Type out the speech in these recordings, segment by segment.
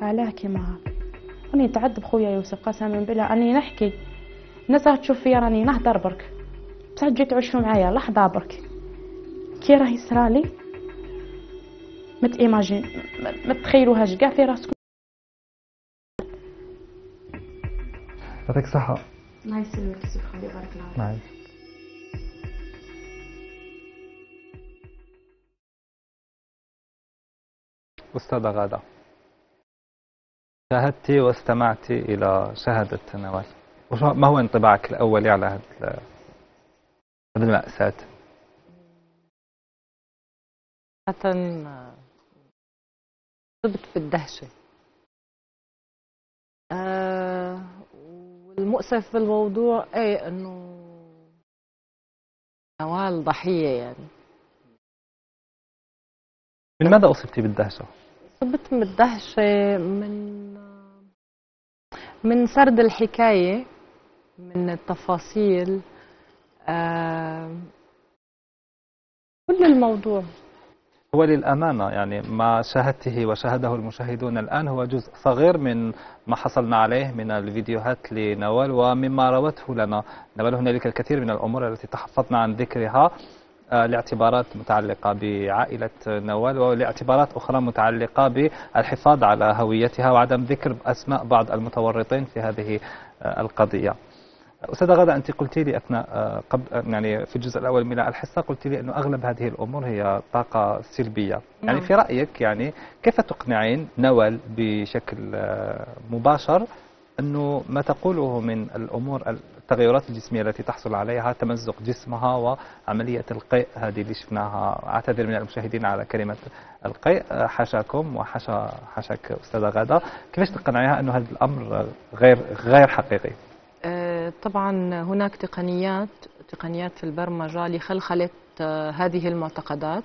علاه كيما هاك راني نتعذب خويا يوسف قسما بالله. أني نحكي. الناس راح تشوف فيا راني نهدر برك. بصح تجي تعيشوا معايا لحظة برك. كي راهي صرالي ما تيماجين ما تخيلوهاش كاع في راسكم. يعطيك الصحة. الله يسلمك سي خالي بارك الله فيك. أستاذة غادة. شاهدت واستمعت إلى شهادة نوال ما هو انطباعك الأولي على هذه هذه المأساة؟ صراحة صبت بالدهشة آه والمؤسف بالموضوع إيه إنه نوال ضحية يعني من ماذا أصبت بالدهشة؟ صبت من الدهشة من من سرد الحكاية من التفاصيل آه كل الموضوع. هو للأمانة يعني ما شاهدته وشاهده المشاهدون الآن هو جزء صغير من ما حصلنا عليه من الفيديوهات لنوال ومما روته لنا. نوال هنالك الكثير من الأمور التي تحفظنا عن ذكرها. لاعتبارات متعلقة بعائلة نوال ولاعتبارات أخرى متعلقة بالحفاظ على هويتها وعدم ذكر أسماء بعض المتورطين في هذه آه، القضية أستاذة غادة أنت قلت لي أثناء آه، قبل يعني في الجزء الأول من الحصة قلت لي أنه أغلب هذه الأمور هي طاقة سلبية يعني نعم. في رأيك يعني كيف تقنعين نوال بشكل آه، مباشر أنه ما تقوله من الأمور التغيرات الجسمية التي تحصل عليها تمزق جسمها وعملية القيء هذه اللي شفناها. أعتذر من المشاهدين على كلمة القيء. حاشاكم وحاشا حاشاك أستاذة غادة. كيفاش تقنعيها أنه هذا الأمر غير غير حقيقي؟ آه، طبعا هناك تقنيات تقنيات في البرمجة لخلخلة آه، هذه المعتقدات.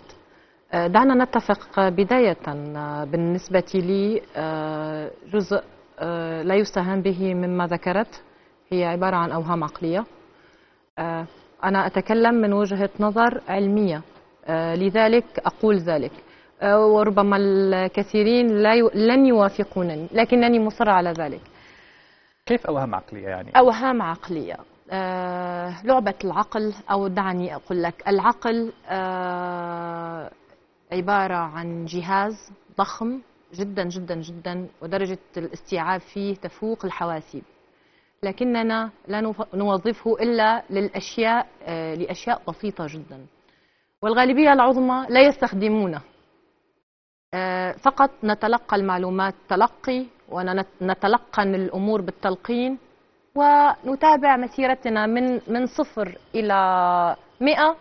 آه، دعنا نتفق بداية بالنسبة لي جزء لا يستهان به مما ذكرت. هي عبارة عن أوهام عقلية. آه، أنا أتكلم من وجهة نظر علمية. آه، لذلك أقول ذلك. آه، وربما الكثيرين لا ي- لن يوافقونني لكنني مصرة على ذلك. كيف أوهام عقلية يعني؟ أوهام عقلية. آه، لعبة العقل أو دعني أقول لك العقل آه، عبارة عن جهاز ضخم جدا جدا جدا ودرجة الاستيعاب فيه تفوق الحواسيب. لكننا لا نوظفه إلا للأشياء آه، لأشياء بسيطة جدا. والغالبية العظمى لا يستخدمونه. آه، فقط نتلقى المعلومات تلقي ونتلقن الأمور بالتلقين ونتابع مسيرتنا من من صفر إلى مئة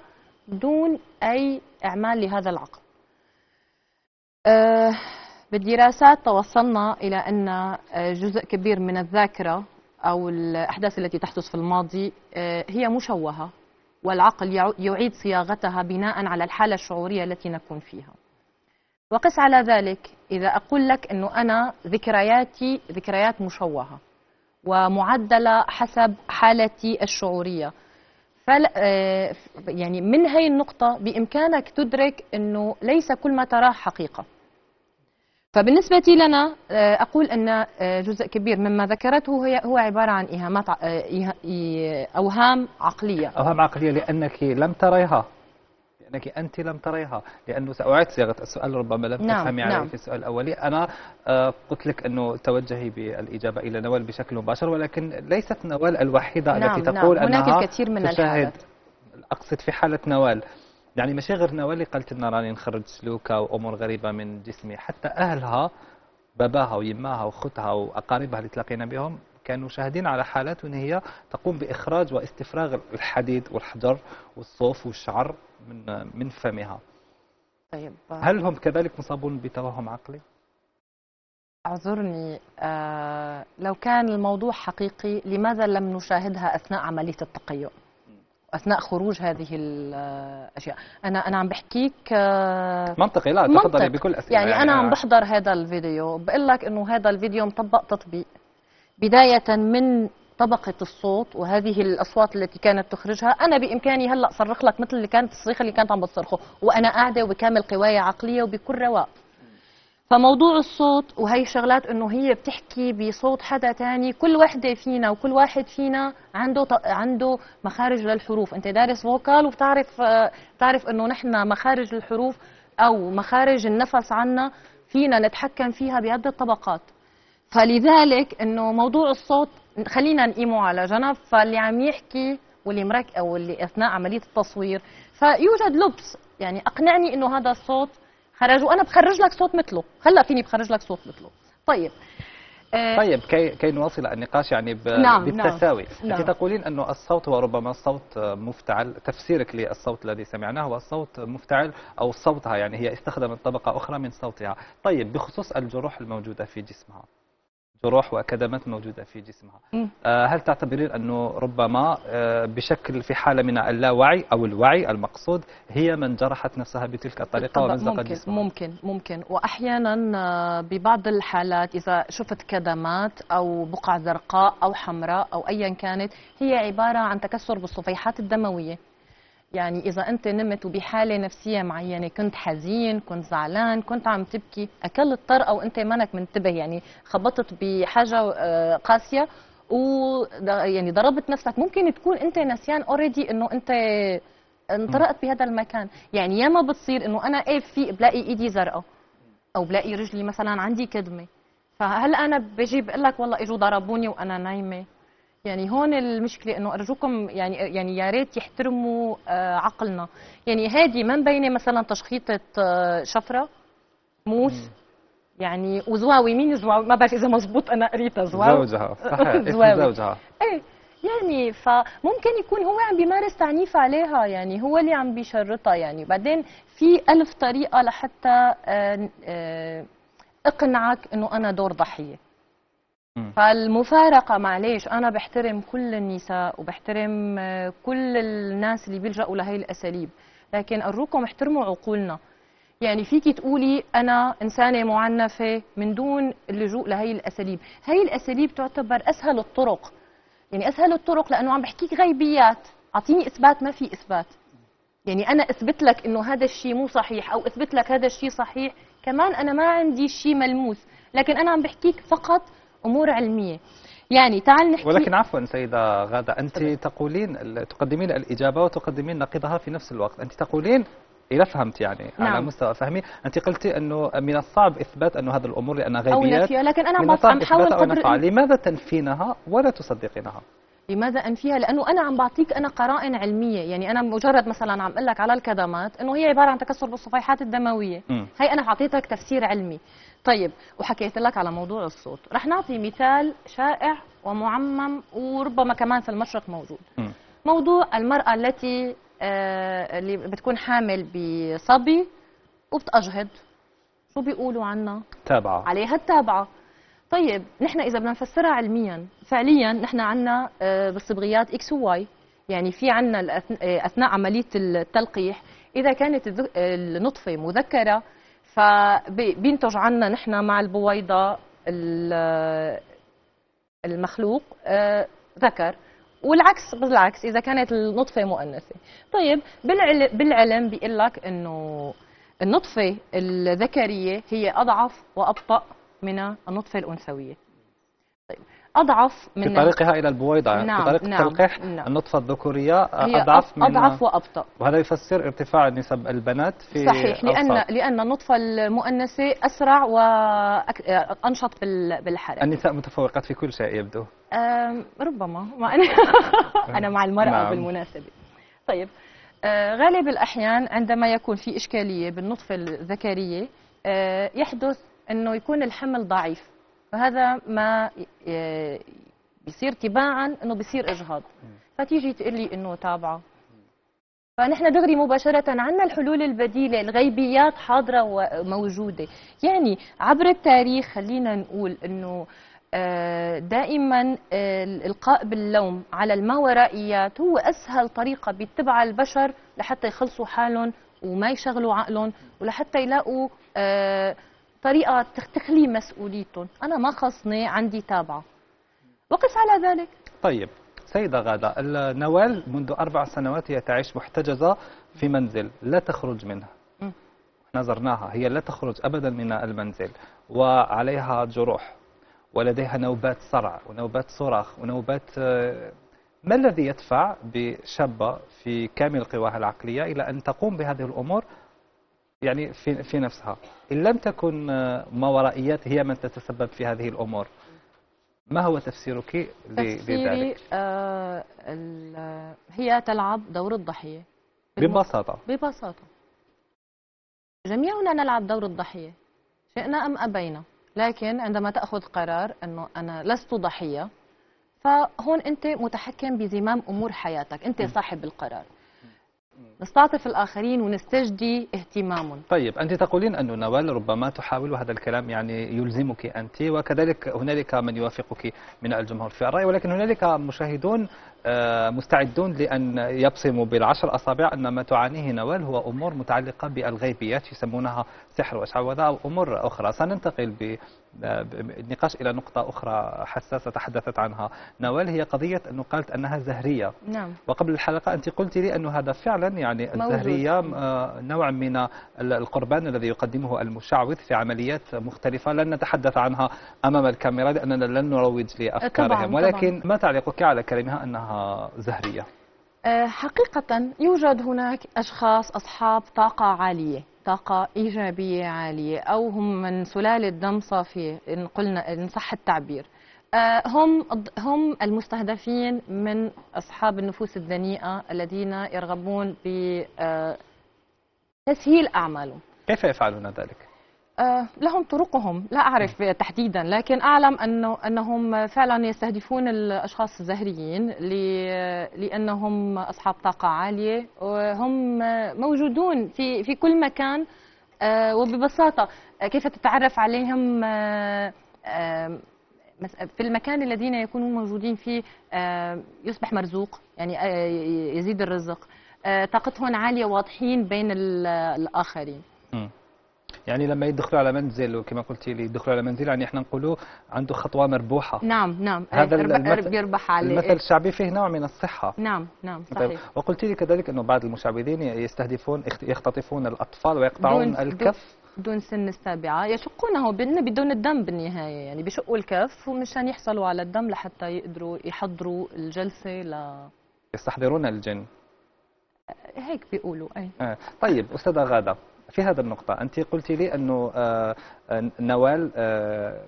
دون أي إعمال لهذا العقل. آه، بالدراسات توصلنا إلى أن آه، جزء كبير من الذاكرة أو الأحداث التي تحدث في الماضي آه، هي مشوهة والعقل يعيد صياغتها بناء على الحالة الشعورية التي نكون فيها. وقس على ذلك إذا أقول لك أنه أنا ذكرياتي ذكريات مشوهة ومعدلة حسب حالتي الشعورية. فل... آه، يعني من هي النقطة؟ بإمكانك تدرك أنه ليس كل ما تراه حقيقة. فبالنسبة لنا آه، أقول أن آه، جزء كبير مما ذكرته هي هو عبارة عن إيهامات ع- آه، أوهام عقلية أوهام عقلية لأنك لم تريها لأنك أنت لم تريها لأنه سأعيد صياغة السؤال ربما لم نعم، تفهمي عليه نعم. في السؤال الأولي أنا قلت لك أنه توجهي بالإجابة إلى نوال بشكل مباشر ولكن ليست نوال الوحيدة نعم، التي نعم. تقول هناك أنها الكثير من تشاهد الحالات. أقصد في حالة نوال يعني ماشي غير نوال اللي قالت لنا راني نخرج سلوكة وأمور غريبة من جسمي. حتى أهلها باباها ويماها وأختها وأقاربها اللي تلاقينا بهم كانوا شاهدين على حالات وإن هي تقوم بإخراج واستفراغ الحديد والحجر والصوف والشعر من من فمها. طيب. هل هم كذلك مصابون بتوهم عقلي؟ أعذرني آه لو كان الموضوع حقيقي لماذا لم نشاهدها أثناء عملية التقيؤ؟ أثناء خروج هذه الأشياء. أنا أنا عم بحكيك آه منطقي لا منطق. تفضلي بكل أسئلة. يعني أنا عم بحضر هذا الفيديو بقول لك إنه هذا الفيديو مطبق تطبيق. بداية من طبقة الصوت وهذه الأصوات التي كانت تخرجها أنا بإمكاني هلأ صرخ لك مثل اللي كانت الصريخ اللي كانت عم بتصرخه. وأنا قاعدة وبكامل قوايا عقلية وبكل رواق. فموضوع الصوت وهي الشغلات إنه هي بتحكي بصوت حدا تاني كل وحدة فينا وكل واحد فينا عنده عنده مخارج للحروف. أنت دارس فوكال وبتعرف بتعرف إنه نحن مخارج الحروف أو مخارج النفس عنا فينا نتحكم فيها بعده طبقات فلذلك إنه موضوع الصوت خلينا نقيمه على جنب. فاللي عم يحكي واللي مرك أو اللي أثناء عملية التصوير فيوجد لبس. يعني أقنعني إنه هذا الصوت خرج وأنا بخرج لك صوت مثله. هلأ فيني بخرج لك صوت مثله. طيب آه، طيب كي كي نواصل النقاش يعني ب... نعم، بالتساوي. نعم. انت تقولين أنه الصوت هو ربما صوت مفتعل تفسيرك للصوت الذي سمعناه هو صوت مفتعل أو صوتها يعني هي استخدمت طبقة أخرى من صوتها. طيب بخصوص الجروح الموجودة في جسمها. جروح واكدمات موجودة في جسمها. آه، هل تعتبرين أنه ربما آه، بشكل في حالة من اللاوعي أو الوعي المقصود هي من جرحت نفسها بتلك الطريقة ومزقت ممكن جسمها؟ ممكن ممكن. واحيانا آه، ببعض الحالات إذا شفت كدمات أو بقع زرقاء أو حمراء أو ايا كانت هي عبارة عن تكسر بالصفيحات الدموية. يعني إذا أنت نمت وبحاله نفسية معينة كنت حزين كنت زعلان كنت عم تبكي اكلت طرقه وانت منك منتبه يعني خبطت بحاجة آه، قاسية و يعني ضربت نفسك. ممكن تكون أنت نسيان اوريدي إنه أنت انطرقت بهذا المكان. يعني ياما بتصير إنه أنا إيه في بلاقي إيدي زرقاء أو بلاقي رجلي مثلا عندي كدمة. فهلأ أنا بجي بقول لك والله إجوا ضربوني وأنا نايمة. يعني هون المشكلة إنه أرجوكم يعني يعني يا ريت يحترموا آه، عقلنا. يعني هذه ما مبينة مثلا تشخيطة آه، شفرة موس يعني وزواوي. مين زواوي؟ ما بعرف إذا مزبوط أنا قريتها. زواوي. زوجها. صحيح زواوي. زوجها إيه يعني فممكن يكون هو عم بيمارس تعنيف عليها. يعني هو اللي عم بيشرطها. يعني بعدين في ألف طريقة لحتى آه، اقنعك إنه أنا دور ضحية. فالمفارقة معليش أنا بحترم كل النساء وبحترم آه، كل الناس اللي بيلجأوا لهي الأساليب لكن أرجوكم احترموا عقولنا. يعني فيكي تقولي أنا إنسانة معنفة من دون اللجوء لهي الأساليب. هي الأساليب تعتبر أسهل الطرق. يعني أسهل الطرق لأنه عم بحكيك غيبيات. أعطيني إثبات ما في إثبات. يعني أنا أثبت لك إنه هذا الشيء مو صحيح أو أثبت لك هذا الشيء صحيح كمان أنا ما عندي شيء ملموس. لكن أنا عم بحكيك فقط أمور علمية. يعني تعال نحكي ولكن عفوا سيدة غادة أنت تقولين تقدمين الإجابة وتقدمين نقيضها في نفس الوقت. أنت تقولين إذا فهمت يعني على نعم. مستوى فهمي. أنت قلتي أنه من الصعب إثبات أنه هذه الأمور لأنها غيبيات نفيها لكن من عم بحاول أو قدر لماذا تنفينها ولا تصدقينها؟ لماذا أنفيها؟ لأنه أنا عم بعطيك أنا قرائن علمية. يعني أنا مجرد مثلا عم أقول لك على الكدمات إنه هي عبارة عن تكسر بالصفيحات الدموية. مم. هي أنا اعطيتك تفسير علمي. طيب وحكيت لك على موضوع الصوت. رح نعطي مثال شائع ومعمم وربما كمان في المشرق موجود. مم. موضوع المرأة التي آه، اللي بتكون حامل بصبي وبتأجهض شو بيقولوا عنها؟ تابعة. عليها التابعة. طيب نحن إذا بدنا نفسرها علميا فعليا نحن عنا آه، بالصبغيات إكس وواي يعني في الأثن- آه، أثناء عملية التلقيح. إذا كانت الذ- النطفة مذكرة فبينتج عنا نحن مع البويضة ال- المخلوق آه، ذكر. والعكس بالعكس إذا كانت النطفة مؤنثة. طيب بالعلم بيقول لك إنه النطفة الذكرية هي أضعف وأبطأ من النطفة الأنثوية طيب أضعف في من طريقها إلى البويضة نعم، في طريق نعم، التلقيح نعم. النطفة الذكورية هي أضعف من أضعف وأبطأ وهذا يفسر ارتفاع نسب البنات في صحيح لأن الأوساط. لأن النطفة المؤنثة أسرع وانشط بالحركة النساء متفوقات في كل شيء يبدو ربما مع أنا أنا مع المرأة نعم. بالمناسبة طيب آه، غالب الأحيان عندما يكون في إشكالية بالنطفة الذكرية آه، يحدث أنه يكون الحمل ضعيف. وهذا ما بيصير تباعا أنه بيصير إجهاض. فتيجي تقول لي أنه تابعة. فنحن دغري مباشرة عنا الحلول البديلة الغيبيات حاضرة وموجودة. يعني عبر التاريخ خلينا نقول أنه آه، دائما آه، الإلقاء باللوم على الماورائيات هو أسهل طريقة بيتبعها البشر لحتى يخلصوا حالهم وما يشغلوا عقلهم ولحتى يلاقوا تخ- تخلي مسؤوليتهم أنا ما خصني عندي تابعة. وقس على ذلك. طيب سيدة غادة نوال منذ أربع سنوات هي تعيش محتجزة في منزل لا تخرج منه. زرناها هي لا تخرج ابدا من المنزل وعليها جروح ولديها نوبات صرع ونوبات صراخ ونوبات آه، ما الذي يدفع بشابة في كامل قواها العقلية إلى أن تقوم بهذه الأمور؟ يعني في, في نفسها. إن لم تكن آه، ما ورائيات هي من تتسبب في هذه الأمور. ما هو تفسيرك تفسيري لذلك؟ آه هي تلعب دور الضحية. ببساطة. ببساطة. جميعنا نلعب دور الضحية شئنا أم أبينا. لكن عندما تأخذ قرار أنه أنا لست ضحية فهون أنت متحكم بزمام أمور حياتك. أنت صاحب القرار. نستعطف الآخرين ونستجدي اهتمامهم. طيب أنت تقولين أن نوال ربما تحاول هذا الكلام يعني يلزمك أنت وكذلك هنالك من يوافقك من الجمهور في الرأي ولكن هنالك مشاهدون آه، مستعدون لأن يبصموا بالعشر أصابع أن ما تعانيه نوال هو أمور متعلقة بالغيبيات يسمونها سحر وشعوذة أو أمور أخرى. سننتقل بالنقاش إلى نقطة أخرى حساسة تحدثت عنها. نوال هي قضية أنه قالت أنها زهرية. نعم. وقبل الحلقة أنت قلت لي أنه هذا فعلا يعني موجود. الزهرية آه، نوع من ال- القربان الذي يقدمه المشعوذ في عمليات مختلفة لن نتحدث عنها أمام الكاميرا لأننا لن نروج لأفكارهم. طبعاً، ولكن ما تعليقك على كلامها أنها زهرية؟ آه، حقيقة يوجد هناك أشخاص أصحاب طاقة عالية. طاقة إيجابية عالية أو هم من سلالة دم صافية إن قلنا إن صح التعبير آه، هم هم المستهدفين من أصحاب النفوس الدنيئة الذين يرغبون بتسهيل أعمالهم كيف يفعلون ذلك؟ آه، لهم طرقهم لا أعرف تحديدا لكن أعلم أنه أنهم فعلا يستهدفون الأشخاص الزهريين لأنهم أصحاب طاقة عالية وهم موجودون في في كل مكان آه، وببساطة كيف تتعرف عليهم؟ آه، في المكان الذين يكونون موجودين فيه يصبح مرزوق يعني يزيد الرزق. طاقتهم عالية واضحين بين ال- الآخرين. يعني لما يدخلوا على منزل وكما قلت لي يدخلوا على منزل يعني إحنا نقولوا عنده خطوة مربوحة. نعم نعم. هذا هذا المثل- بيربح عليه المثل الشعبي فيه نوع من الصحة. نعم نعم طيب صحيح. وقلت لي كذلك إنه بعض المشعوذين يستهدفون يخت- يختطفون الأطفال ويقطعون دون- الكف. دون سن السابعة. يشقونه بدون الدم بالنهاية يعني بشقوا الكف ومشان يحصلوا على الدم لحتى يقدروا يحضروا الجلسة ل يستحضرون الجن. هيك بيقولوا أي آه، طيب أستاذة غادة. في هذه النقطة. أنت قلت لي أنه آه، آه، نوال آه،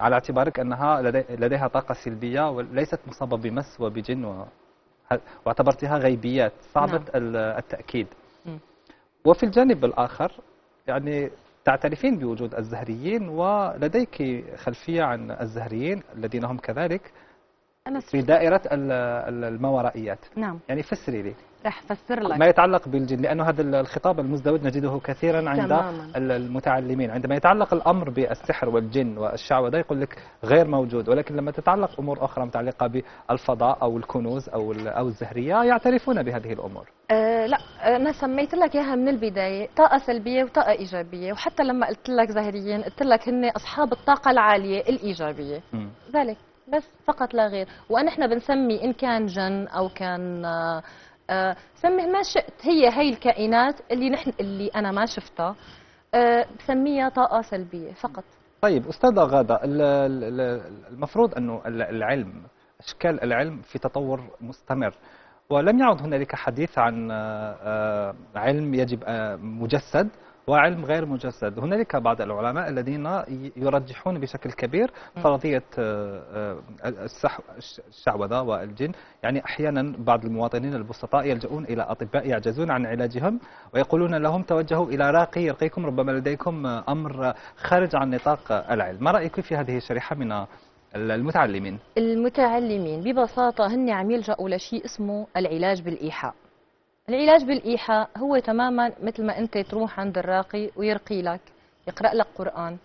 على اعتبارك أنها لدي- لديها طاقة سلبية وليست مصابة بمس وبجن واعتبرتها غيبيات صعبة نعم. ال- التأكيد. وفي الجانب الآخر يعني تعترفين بوجود الزهريين ولديك خلفية عن الزهريين الذين هم كذلك أنا في دائرة ال- ال- الماورائيات نعم. يعني فسري لي. رح أفسر لك. ما يتعلق بالجن لأنه هذا الخطاب المزدوج نجده كثيرا عند تماماً. ال- المتعلمين. عندما يتعلق الأمر بالسحر والجن والشعوذة يقول لك غير موجود ولكن لما تتعلق أمور أخرى متعلقة بالفضاء أو الكنوز أو ال- أو الزهرية يعترفون بهذه الأمور. أه لا أنا سميت لك إياها من البداية طاقة سلبية وطاقة إيجابية وحتى لما قلت لك زهريين قلت لك هن أصحاب الطاقة العالية الإيجابية. مم. ذلك بس فقط لا غير. ونحن بنسمي إن كان جن أو كان آه، سميه ما شئت هي هي الكائنات اللي نحن اللي أنا ما شفتها. آه، بسميها طاقة سلبية فقط. طيب ال- ال- المفروض ال- العلم أشكال العلم في تطور مستمر. ولم يعد هنالك حديث عن آه، آه، علم يجب آه، مجسد. وعلم غير مجسد. هنالك بعض العلماء الذين يرجحون بشكل كبير فرضية آه، آه، الشعوذة والجن. يعني أحيانا بعض المواطنين البسطاء يلجؤون إلى أطباء يعجزون عن علاجهم ويقولون لهم توجهوا إلى راقي يرقيكم ربما لديكم آه، أمر خارج عن نطاق العلم. ما رأيك في هذه الشريحة من المتعلمين؟ المتعلمين؟ ببساطة هن عم يلجأوا لشيء اسمه العلاج بالإيحاء. العلاج بالإيحاء هو تماما مثل ما أنت تروح عند الراقي ويرقي لك يقرأ لك قرآن.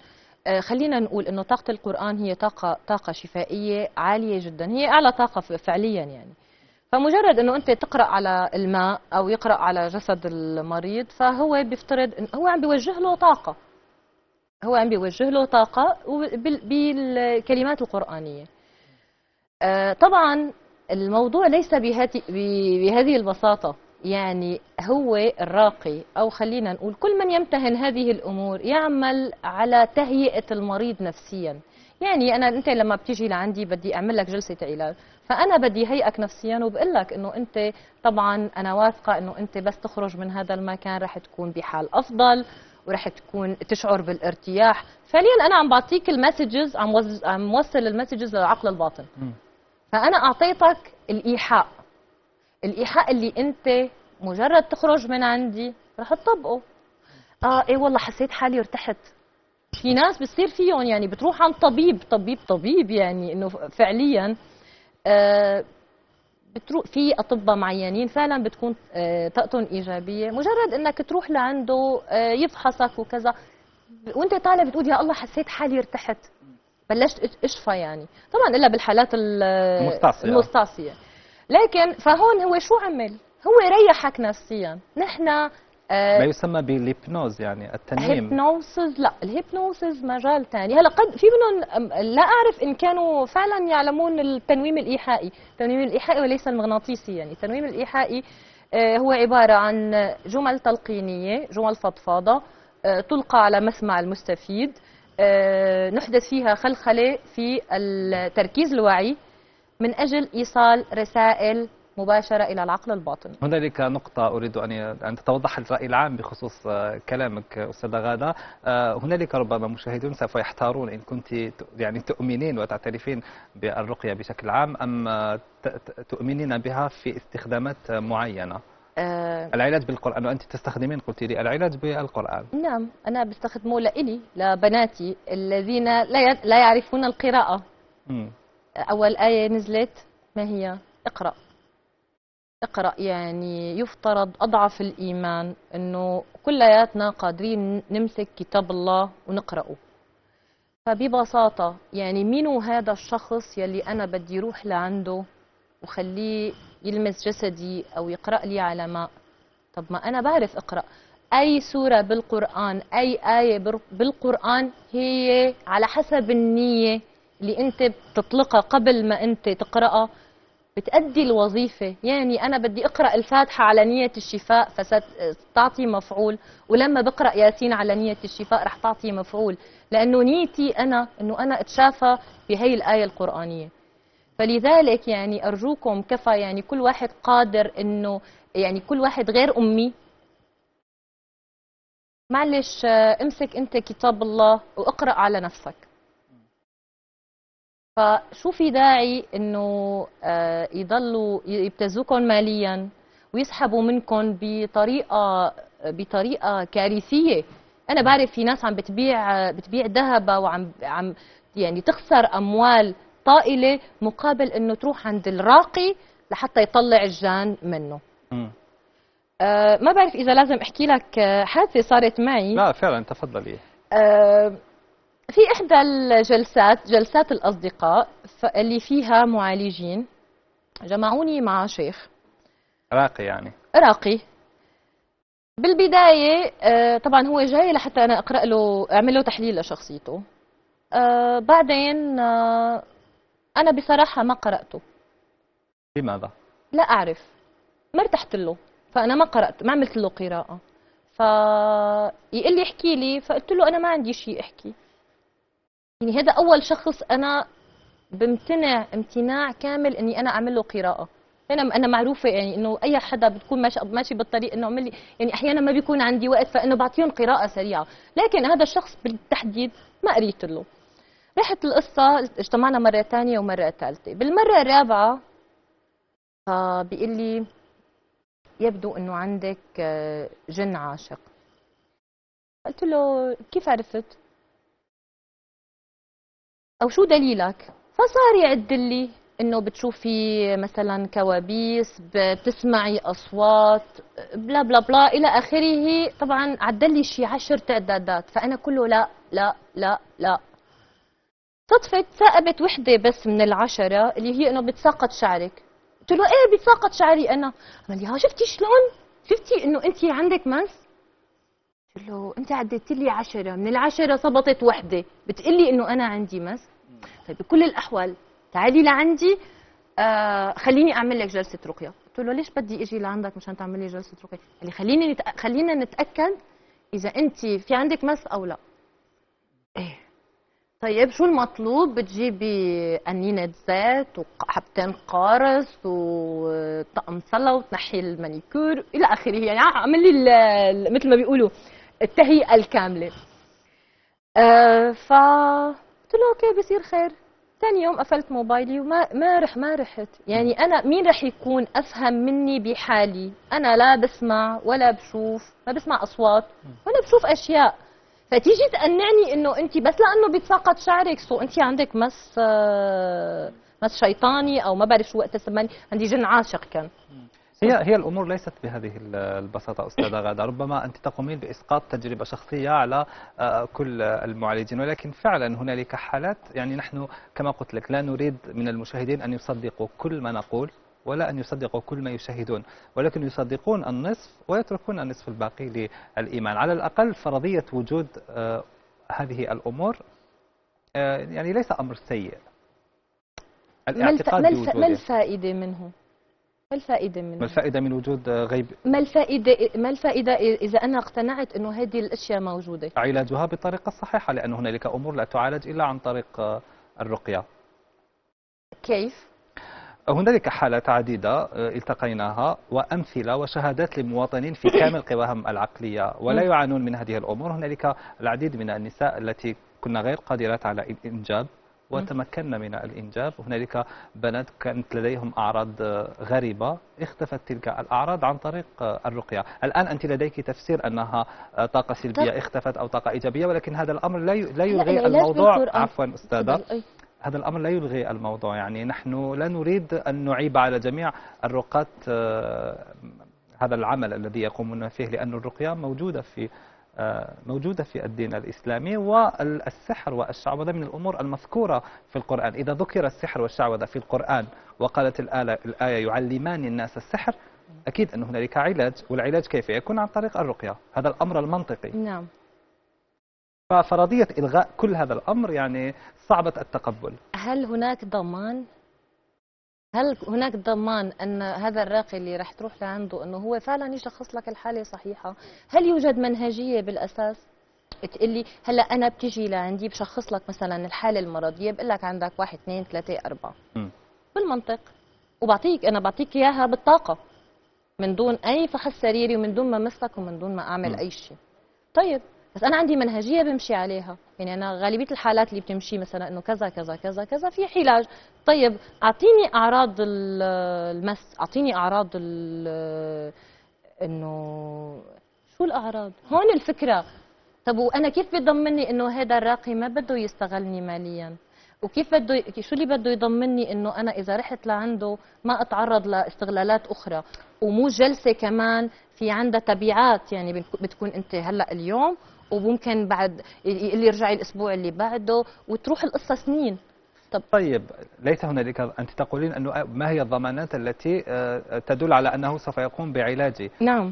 آه، خلينا نقول إنه طاقة القرآن هي طاقة طاقة شفائية عالية جدا هي أعلى طاقة فعليا يعني. فمجرد إنه أنت تقرأ على الماء أو يقرأ على جسد المريض فهو بيفترض هو عم بيوجه له طاقة. هو عم بيوجه له طاقة بالكلمات القرآنية. آه، طبعا الموضوع ليس بهذه البساطة. يعني هو الراقي أو خلينا نقول كل من يمتهن هذه الأمور يعمل على تهيئة المريض نفسيا. يعني أنا أنت لما بتيجي لعندي بدي أعمل لك جلسة علاج فأنا بدي هيئك نفسيا وبقول لك إنه أنت طبعا أنا واثقة إنه أنت بس تخرج من هذا المكان رح تكون بحال أفضل ورح تكون تشعر بالارتياح. فعليا أنا عم بعطيك المسجز عم وز- عم موصل المسجز للعقل الباطن. مم. فأنا أعطيتك الإيحاء اللي أنت مجرد تخرج من عندي رح تطبقه. آه إيه والله حسيت حالي ارتحت. في ناس بتصير فيهم يعني بتروح عند طبيب طبيب طبيب يعني إنه فعليا آه بتروح في أطباء معينين فعلا بتكون آه طاقتهم إيجابية. مجرد إنك تروح لعنده آه يفحصك وكذا. وأنت طالع بتقول يا الله حسيت حالي ارتحت. بلشت إشفى يعني. طبعا إلا بالحالات ال- المستعصية. المستعصية. لكن فهون هو شو عمل؟ هو ريحك نفسيا. نحن ما يسمى بالهيبنوز يعني التنويم هيبنوسز؟ لا الهيبنوسز مجال ثاني هلا قد في منهم لا أعرف إن كانوا فعلا يعلمون التنويم الإيحائي. التنويم الإيحائي وليس المغناطيسي يعني التنويم الإيحائي آه، هو عبارة عن جمل تلقينية جمل فضفاضة آه، تلقى على مسمع المستفيد آه، نحدث فيها خلخلة في التركيز الوعي. من أجل إيصال رسائل مباشرة إلى العقل الباطن. هنالك نقطة أريد أن أن تتوضح الرأي العام بخصوص آه، كلامك أستاذة غادة. آه، هنالك ربما مشاهدون سوف يحتارون إن كنت يعني تؤمنين وتعترفين بالرقية بشكل عام أم تؤمنين بها في استخدامات معينة؟ آه، العلاج بالقرآن وأنت تستخدمين قلت لي العلاج بالقرآن. نعم أنا بستخدمه لإلي لبناتي الذين لا يعرفون القراءة. أول آية نزلت ما هي؟ اقرأ. اقرأ يعني يفترض أضعف الإيمان أنه كلياتنا قادرين نمسك كتاب الله ونقرأه. فببساطة يعني مين هذا الشخص يلي أنا بدي روح لعنده وخليه يلمس جسدي أو يقرأ لي على ماء؟ طب ما أنا بعرف أقرأ. أي سورة بالقرآن أي آية بالقرآن هي على حسب النية اللي أنت بتطلقها قبل ما أنت تقرأها بتأدي الوظيفة. يعني أنا بدي أقرأ الفاتحة على نية الشفاء فستعطي مفعول. ولما بقرأ ياسين على نية الشفاء رح تعطي مفعول. لأنه نيتي أنا أنه أنا أتشافى بهي الآية القرآنية. فلذلك يعني أرجوكم كفى يعني كل واحد قادر أنه يعني كل واحد غير أمي. معلش امسك أنت كتاب الله وأقرأ على نفسك. فشو في داعي إنه آه، يضلوا يبتزوكم ماليا ويسحبوا منكم بطريقة بطريقة كارثية؟ أنا بعرف في ناس عم بتبيع بتبيع ذهبها وعم عم يعني تخسر أموال طائلة مقابل إنه تروح عند الراقي لحتى يطلع الجان منه. أه ما بعرف إذا لازم أحكي لك آه، حادثة صارت معي. لا فعلا تفضلي. آه، في إحدى الجلسات جلسات الأصدقاء اللي فيها معالجين. جمعوني مع شيخ. راقي يعني. راقي. بالبداية آه، طبعا هو جاي لحتى أنا أقرأ له أعمل له تحليل لشخصيته. آه، بعدين آه، أنا بصراحة ما قرأته. لماذا؟ لا أعرف. ما ارتحت له. فأنا ما قرأت ما عملت له قراءة. فيقول لي احكي لي. فقلت له أنا ما عندي شيء أحكي. يعني هذا أول شخص أنا بمتنع امتناع كامل إني أنا أعمل له قراءة. أنا أنا معروفة يعني إنه أي حدا بتكون ماشي ماشي بالطريق إنه أعمل لي يعني أحيانا ما بيكون عندي وقت فإنه بعطيهم قراءة سريعة. لكن هذا الشخص بالتحديد ما قريت له. رحت القصة اجتمعنا مرة ثانية ومرة ثالثة بالمرة الرابعة فبيقول لي يبدو إنه عندك آه، جن عاشق. قلت له كيف عرفت؟ أو شو دليلك؟ فصار يعد لي إنه بتشوفي مثلا كوابيس بتسمعي أصوات بلا بلا بلا إلى آخره. طبعا عدل لي شي عشر تعدادات فأنا كله لا لا لا لا. صدفة ثاقبت وحدة بس من العشرة اللي هي إنه بتساقط شعرك. قلت له إيه بيتساقط شعري أنا؟ قال لي ها شفتي شلون؟ شفتي إنه أنت عندك مس قلت له أنت عديتي لي عشرة. من العشرة صبطت وحدة. بتقلي إنه أنا عندي مس طيب بكل الأحوال تعالي لعندي آه خليني أعمل لك جلسة رقية. قلت له ليش بدي إجي لعندك مشان تعمل لي جلسة رقية؟ قال لي خليني نتأ... خلينا نتأكد إذا أنت في عندك مس أو لا. إيه. طيب شو المطلوب؟ بتجيبي قنينة زيت وحبتين قارص وطقم صلاة وتنحي المانيكور إلى آخره. يعني عمل لي مثل ما بيقولوا التهيئة الكاملة. آه فقلت له okay بصير خير. ثاني يوم قفلت موبايلي وما ما رح ما رحت. يعني أنا مين رح يكون أفهم مني بحالي؟ أنا لا بسمع ولا بشوف ما بسمع أصوات ولا بشوف أشياء. فتيجي تقنعني إنه انت بس لأنه بيتساقط شعرك so انت عندك مس مس شيطاني أو ما بعرف شو وقت سماني. عندي جن عاشق كان. هي هي الأمور ليست بهذه البساطة أستاذة غادة. ربما أنت تقومين بإسقاط تجربة شخصية على آه، كل المعالجين. ولكن فعلا هنالك حالات يعني نحن كما قلت لك لا نريد من المشاهدين أن يصدقوا كل ما نقول ولا أن يصدقوا كل ما يشاهدون ولكن يصدقون النصف ويتركون النصف الباقي للإيمان. على الأقل فرضية وجود آه، هذه الأمور آه، يعني ليس أمر سيء. ما الفائدة منه؟ ما الفائدة منه؟ ما الفائدة من وجود غيب؟ ما الفائدة ما الفائدة إذا أنا اقتنعت إنه هذه الأشياء موجودة؟ علاجها بالطريقة الصحيحة لأن هنالك أمور لا تعالج إلا عن طريق آه، الرقية. كيف؟ هنالك حالات عديدة آه، التقيناها وأمثلة وشهادات لمواطنين في كامل قواهم العقلية ولا يعانون من هذه الأمور هنالك العديد من النساء التي كنا غير قادرات على الإنجاب وتمكنا من الإنجاب هنالك بنات كانت لديهم أعراض غريبة اختفت تلك الأعراض عن طريق الرقية. الآن أنت لديك تفسير أنها طاقة سلبية اختفت أو طاقة إيجابية ولكن هذا الأمر لا يلغي الموضوع. عفوا أستاذة. هذا الأمر لا يلغي الموضوع. يعني نحن لا نريد أن نعيب على جميع الرقاة آه، هذا العمل الذي يقومون فيه لأن الرقية موجودة في موجودة في الدين الإسلامي والسحر والشعوذة من الأمور المذكورة في القرآن. إذا ذكر السحر والشعوذة في القرآن وقالت الآية يعلمان الناس السحر أكيد أن هنالك علاج والعلاج كيف يكون؟ عن طريق الرقية. هذا الأمر المنطقي. نعم. ففرضية إلغاء كل هذا الأمر يعني صعبة التقبل. هل هناك ضمان؟ هل هناك ضمان أن هذا الراقي اللي رح تروح لعنده أنه هو فعلا يشخص لك الحالة صحيحة؟ هل يوجد منهجية بالأساس؟ تقلي هلا أنا بتيجي لعندي بشخص لك مثلا الحالة المرضية بقول لك عندك واحد اثنين ثلاثة أربعة. م. بالمنطق وبعطيك أنا بعطيك إياها بالطاقة. من دون أي فحص سريري ومن دون ما مسك ومن دون ما أعمل م. أي شيء. طيب بس أنا عندي منهجية بمشي عليها. يعني أنا غالبية الحالات اللي بتمشي مثلا إنه كذا كذا كذا كذا في علاج. طيب أعطيني أعراض المس أعطيني أعراض إنه شو الأعراض؟ هون الفكرة. طب وأنا كيف بيضمني إنه هذا الراقي ما بده يستغلني ماليا؟ وكيف بده شو اللي بده يضمني إنه أنا إذا رحت لعنده ما أتعرض لإستغلالات أخرى؟ ومو جلسة كمان في عندها تبعات. يعني بتكون أنت هلأ اليوم وممكن بعد اللي يرجع الأسبوع اللي بعده وتروح القصة سنين. طب طيب ليس هنالك أنت تقولين أنه ما هي الضمانات التي آه، تدل على أنه سوف يقوم بعلاجي نعم.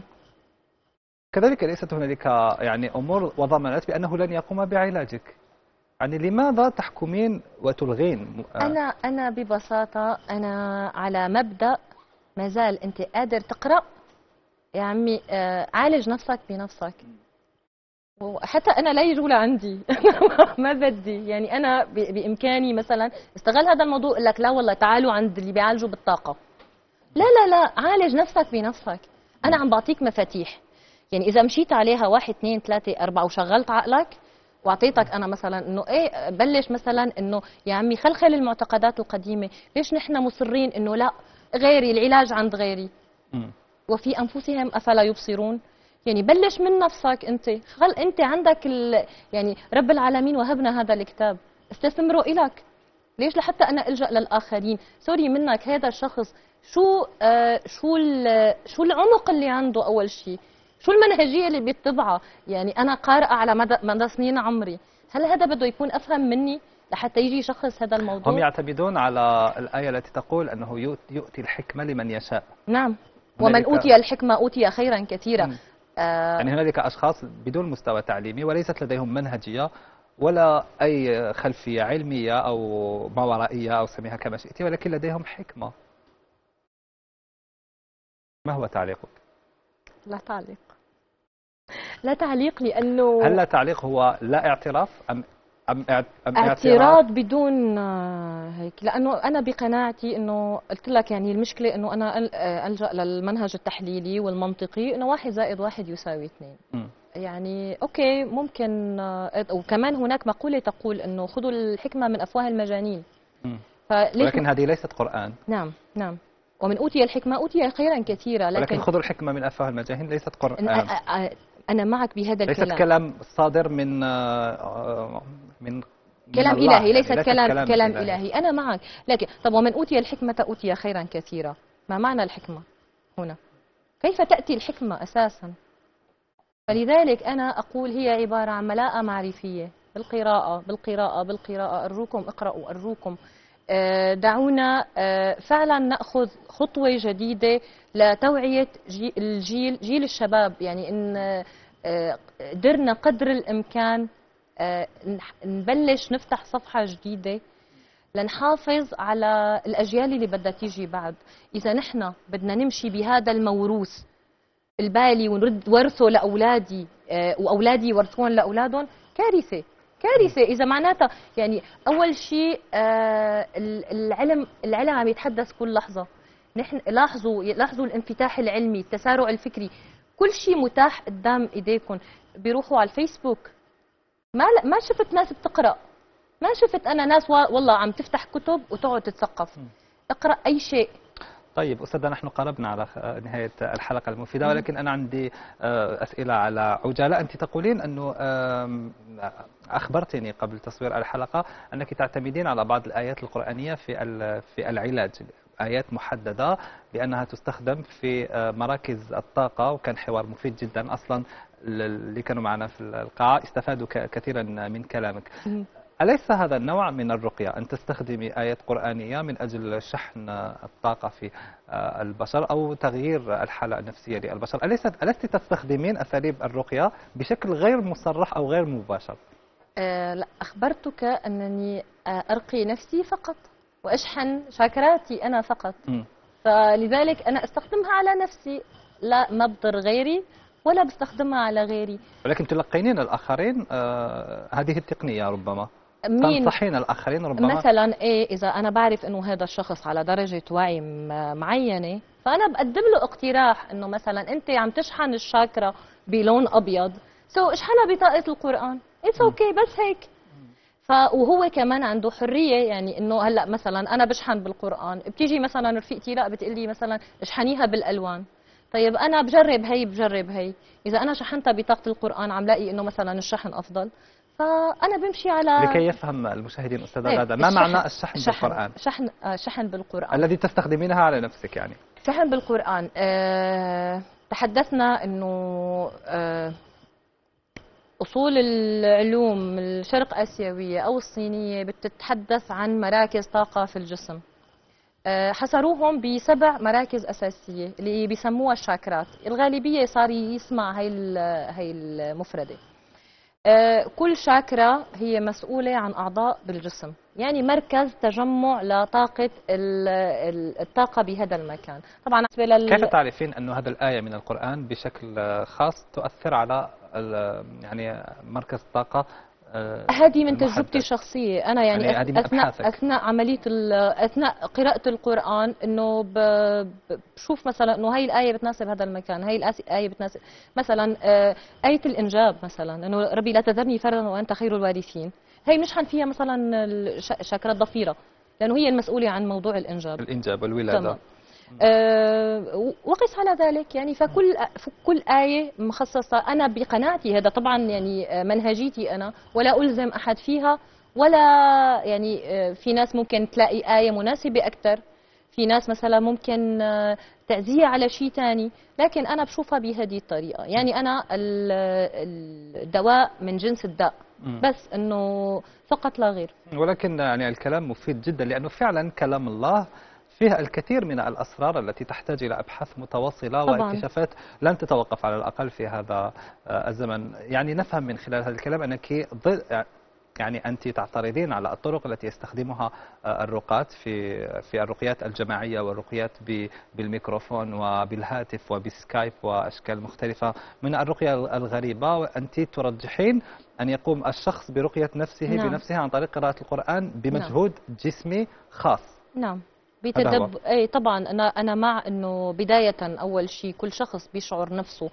كذلك ليست هنالك يعني أمور وضمانات بأنه لن يقوم بعلاجك. يعني لماذا تحكمين وتلغين؟ آه، أنا أنا ببساطة أنا على مبدأ ما زال أنت قادر تقرأ. يا عمي آه، عالج نفسك بنفسك. وحتى أنا لا يجوا لعندي ما بدي. يعني أنا بإمكاني مثلا استغل هذا الموضوع أقول لك لا والله تعالوا عند اللي بيعالجوا بالطاقة. لا لا لا عالج نفسك بنفسك. أنا عم بعطيك مفاتيح. يعني إذا مشيت عليها واحد اثنين ثلاثة أربعة وشغلت عقلك وأعطيتك أنا مثلا إنه إيه بلش مثلا إنه يا عمي خلخل المعتقدات القديمة. ليش نحن مصرين إنه لا غيري العلاج عند غيري؟ وفي أنفسهم أفلا يبصرون؟ يعني بلش من نفسك أنت. خل أنت عندك ال... يعني رب العالمين وهبنا هذا الكتاب. استثمره إلك. ليش؟ لحتى أنا ألجأ للآخرين. سوري منك هذا الشخص. شو آه شو شو العمق اللي عنده أول شيء شو المنهجية اللي بيتبعها؟ يعني أنا قارئة على مدى مدى سنين عمري. هل هذا بده يكون أفهم مني لحتى يجي يشخص هذا الموضوع؟ هم يعتمدون على الآية التي تقول أنه يؤتي الحكمة لمن يشاء. نعم. ومن أوتي الحكمة أوتي خيرا كثيرا. آه يعني هنالك أشخاص بدون مستوى تعليمي وليست لديهم منهجية ولا أي خلفية علمية أو ما ورائية أو سميها كما شئت ولكن لديهم حكمة ما هو تعليقك؟ لا تعليق لا تعليق لأنه هل لا تعليق هو لا اعتراف أم اعت- أم اعتراض؟ بدون آه، هيك. لأنه أنا بقناعتي إنه قلت لك يعني المشكلة إنه أنا آه، ألجأ للمنهج التحليلي والمنطقي إنه واحد زائد واحد يساوي اثنين. يعني أوكي ممكن آه، وكمان هناك مقولة تقول إنه خذوا الحكمة من أفواه المجانين. ولكن هذه ليست قرآن. نعم نعم. ومن أوتي الحكمة أوتي خيرا كثيرا ولكن لكن خذوا الحكمة من أفواه المجاهين ليست أنا- معك بهذا ليست الكلام. كلام صادر من آه، آه، من كلام إلهي ليست يعني كلام كلام, كلام إلهي. أنا معك. لكن طب ومن أوتي الحكمة أوتي خيرا كثيرا. ما معنى الحكمة هنا؟ كيف تأتي الحكمة أساسا؟ فلذلك أنا أقول هي عبارة عن ملاءة معرفية. بالقراءة بالقراءة بالقراءة. أروكم اقرأوا أروكم. آه، دعونا فعلا نأخذ خطوة جديدة لتوعية جي- الجيل جيل الشباب. يعني إن آه، قدرنا قدر الإمكان آه، نبلش نفتح صفحة جديدة لنحافظ على الأجيال اللي بدها تيجي بعد. إذا نحن بدنا نمشي بهذا الموروث البالي ونرد ورثه لأولادي آه، وأولادي يورثون لأولادهم كارثة كارثة. إذا معناتها يعني أول شيء آه، ال- العلم العلم عم يتحدث كل لحظة. نحن لاحظوا لاحظوا الانفتاح العلمي التسارع الفكري. كل شيء متاح قدام ايديكم بيروحوا على الفيسبوك. ما ما شفت ناس بتقرأ. ما شفت أنا ناس وا- والله عم تفتح كتب وتقعد تتثقف. اقرأ أي شيء. طيب أستاذة نحن قربنا على نهاية الحلقة المفيدة ولكن أنا عندي آه، أسئلة على عجالة. أنت تقولين أنه أخبرتني قبل تصوير الحلقة أنك تعتمدين على بعض الآيات القرآنية في في العلاج. آيات محددة بأنها تستخدم في آه، مراكز الطاقة وكان حوار مفيد جدا أصلا اللي كانوا معنا في القاعة. استفادوا كثيرا من كلامك. أليس هذا النوع من الرقية أن تستخدمي آيات قرآنية من أجل شحن الطاقة في آه، البشر أو تغيير الحالة النفسية للبشر؟ أليست ألست تستخدمين أساليب الرقية بشكل غير مصرح أو غير مباشر؟ آه لا أخبرتك أنني آه أرقي نفسي فقط. وأشحن شاكراتي أنا فقط. مم. فلذلك أنا أستخدمها على نفسي لا ما بضر غيري ولا بستخدمها على غيري. ولكن تلقينين الآخرين آه، هذه التقنية ربما. مين؟ تنصحين الآخرين ربما؟ مثلا إيه إذا أنا بعرف إنه هذا الشخص على درجة وعي م- معينة فأنا بقدم له اقتراح إنه مثلا أنت عم تشحن الشاكرا بلون أبيض so اشحنها بطاقة القرآن. it's okay okay, بس هيك. وهو كمان عنده حرية يعني إنه هلأ مثلا أنا بشحن بالقرآن بتيجي مثلا رفيقتي لا بتقلي مثلا اشحنيها بالألوان. طيب أنا بجرب هي بجرب هي. إذا أنا شحنتها بطاقة القرآن عم لاقي إنه مثلا الشحن أفضل. فأنا بمشي على لكي يفهم المشاهدين أستاذة إيه، غادة ما معنى الشحن بالقرآن؟ شحن آه، شحن بالقرآن. الذي تستخدمينها على نفسك يعني. شحن بالقرآن آه، تحدثنا إنه آه، أصول العلوم الشرق آسيوية أو الصينية بتتحدث عن مراكز طاقة في الجسم. آه، حصروهم بسبع مراكز أساسية اللي بيسموها الشاكرات. الغالبية صار يسمع هاي ال- هاي المفردة. آه، كل شاكرا هي مسؤولة عن أعضاء بالجسم. يعني مركز تجمع لطاقة ال- ال- الطاقة بهذا المكان. طبعا بالنسبة لل... كيف تعرفين أن هذا الآية من القرآن بشكل خاص تؤثر على يعني مركز الطاقة آه، هذه من؟ تجربتي الشخصية. أنا يعني, يعني أثناء. أثناء عملية أثناء قراءة القرآن ب- بشوف مثلا إنه هاي الآية بتناسب هذا المكان هاي الآية بتناسب. مثلا آه، آية الإنجاب مثلا إنه ربي لا تذرني فردا وأنت خير الوارثين. هي بنشحن فيها مثلا شاكرة الضفيرة لأنه هي المسؤولة عن موضوع الإنجاب. الإنجاب والولادة. تمام. وقس على ذلك يعني فكل كل آية مخصصة. أنا بقناعتي هذا طبعا يعني آه، منهجيتي أنا ولا ألزم أحد فيها ولا يعني آه، في ناس ممكن تلاقي آية مناسبة أكثر في ناس مثلا ممكن آه، تعزية على شيء ثاني لكن أنا بشوفها بهذه الطريقة. يعني أنا ال- الدواء من جنس الداء. بس أنه فقط لا غير. ولكن يعني الكلام مفيد جدا لأنه فعلا كلام الله فيها الكثير من الأسرار التي تحتاج إلى أبحاث متواصلة طبعاً. واكتشافات لن تتوقف على الأقل في هذا آه، الزمن يعني نفهم من خلال هذا الكلام أنك ضد يعني أنت تعترضين على الطرق التي يستخدمها آه، الرقاة في في الرقيات الجماعية والرقيات بالميكروفون وبالهاتف وبسكايب وأشكال مختلفة من الرقية الغريبة وأنت ترجحين أن يقوم الشخص برقية نفسه نعم. بنفسه عن طريق قراءة القرآن بمجهود جسمي خاص نعم. بتدب اي طبعا أنا أنا مع إنه بداية أول شيء كل شخص بيشعر نفسه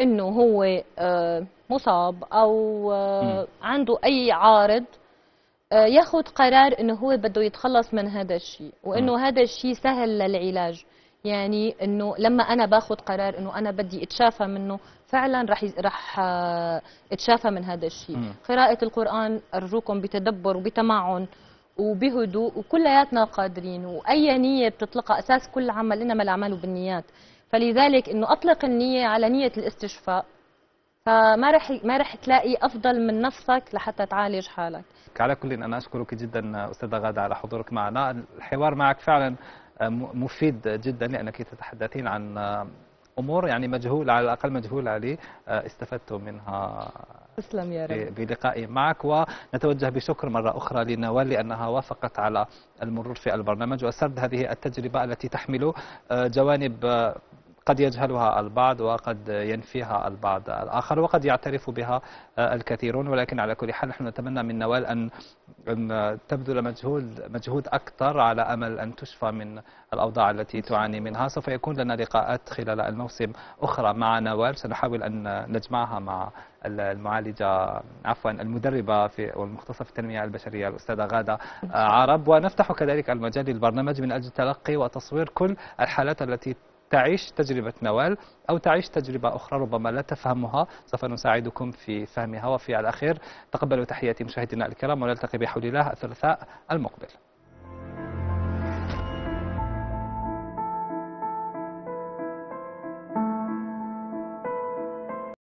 إنه هو آه، مصاب أو آه، عنده أي عارض آه، ياخذ قرار إنه هو بده يتخلص من هذا الشيء وإنه هذا الشيء سهل للعلاج. يعني إنه لما أنا باخذ قرار إنه أنا بدي أتشافى منه فعلا رح رح أتشافى من هذا الشيء. قراءة القرآن أرجوكم بتدبر وبتمعن. وبهدوء وكلياتنا قادرين وأي نية بتطلقها أساس كل عمل إنما الأعمال بالنيات. فلذلك إنه أطلق النية على نية الاستشفاء. فما رح ما رح تلاقي أفضل من نفسك لحتى تعالج حالك. على كل أنا أشكرك جدا أستاذة غادة على حضورك معنا. الحوار معك فعلا مفيد جدا لأنك تتحدثين عن أمور يعني مجهولة على الأقل مجهولة لي استفدت منها. تسلم يا ب- بلقائي معك ونتوجه بشكر مرة أخرى لنوال لأنها وافقت على المرور في البرنامج وسرد هذه التجربة التي تحمل آه، جوانب آه، قد يجهلها البعض وقد ينفيها البعض الآخر وقد يعترف بها الكثيرون ولكن على كل حال نحن نتمنى من نوال أن أن تبذل مجهود مجهود أكثر على أمل أن تشفى من الأوضاع التي تعاني منها. سوف يكون لنا لقاءات خلال الموسم أخرى مع نوال. سنحاول أن نجمعها مع المعالجة عفوا المدربة في والمختصة في التنمية البشرية الأستاذة غادة عرب. ونفتح كذلك المجال للبرنامج من أجل تلقي وتصوير كل الحالات التي تعيش تجربة نوال أو تعيش تجربة أخرى ربما لا تفهمها. سوف نساعدكم في فهمها وفي الأخير. تقبلوا تحياتي مشاهدينا الكرام ونلتقي بحول الله الثلاثاء المقبل.